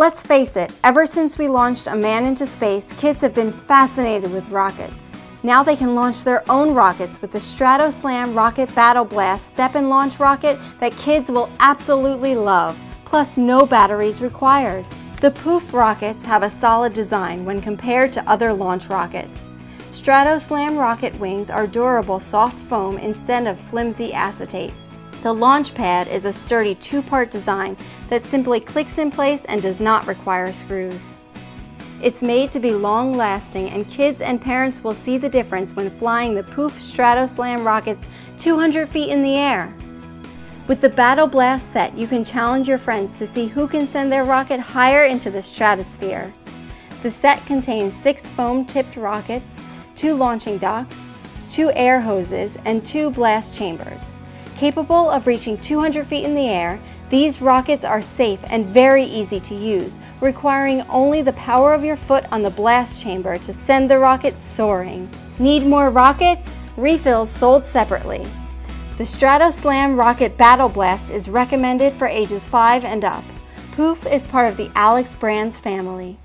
Let's face it, ever since we launched A Man into Space, kids have been fascinated with rockets. Now they can launch their own rockets with the StratoSlam Rocket Battle Blast step and launch rocket that kids will absolutely love, plus no batteries required. The Poof rockets have a solid design when compared to other launch rockets. StratoSlam rocket wings are durable soft foam instead of flimsy acetate. The launch pad is a sturdy two-part design that simply clicks in place and does not require screws. It's made to be long-lasting and kids and parents will see the difference when flying the Poof StratoSlam rockets 200 feet in the air. With the Battle Blast set, you can challenge your friends to see who can send their rocket higher into the stratosphere. The set contains six foam-tipped rockets, two launching docks, two air hoses, and two blast chambers. Capable of reaching 200 feet in the air, these rockets are safe and very easy to use, requiring only the power of your foot on the blast chamber to send the rocket soaring. Need more rockets? Refills sold separately. The StratoSlam Rocket Battle Blast is recommended for ages 5 and up. Poof is part of the Alex Brands family.